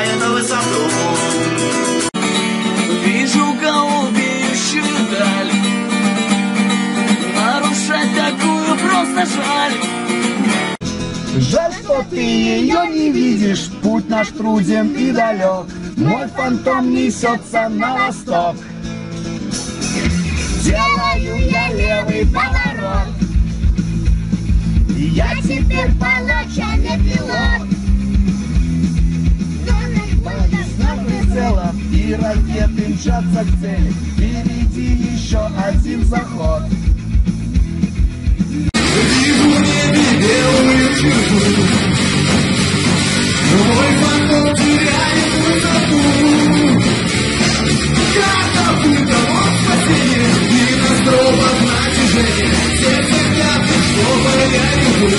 взлетая на высоту. Вижу голубеющую даль, нарушать такую просто жаль. Жаль, что ты ее не видишь, путь наш труден и далек, Мой фантом несется на восток. Делаю я левый поворот, я теперь палач, а не пилот. Ракеты мчатся к цели. Впереди еще один заход. Вижу в небе белую черту Мой фантом теряет высоту Катапульта, вот спасение И на стропах натяжение Сердце капли, что я иду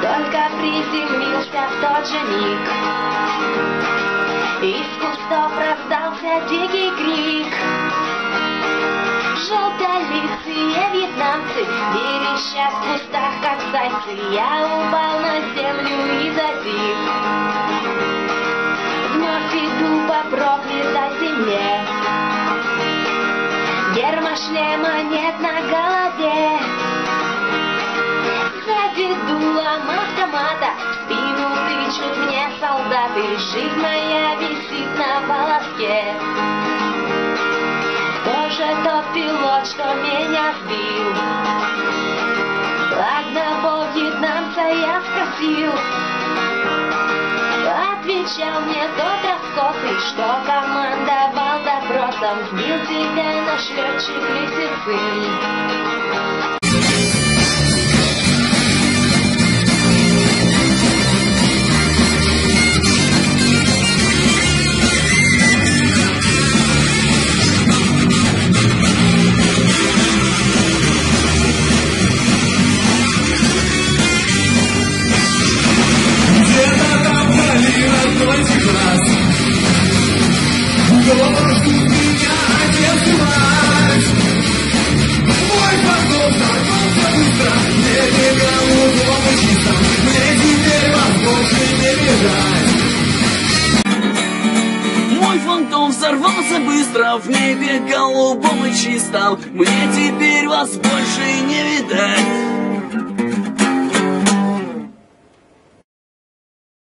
Только приземлился в тот же миг Из кустов раздался дикий крик. Желтолицые вьетнамцы Верещат в кустах, как зайцы. Я упал на землю и затих. Вновь иду по проклятой земле. Герма шлема нет на голове. Сзади дулом автомата В спину тычут мне солдаты. Жизнь моя волоске Кто же тот пилот, что меня сбил? Одного вьетнамца я спросил. Отвечал мне тот раскосый, что командовал допросом. Сбил тебя наш летчик Лисицын Мой фантом взорвался быстро В небе голубом и чистом Мне теперь вас больше не видать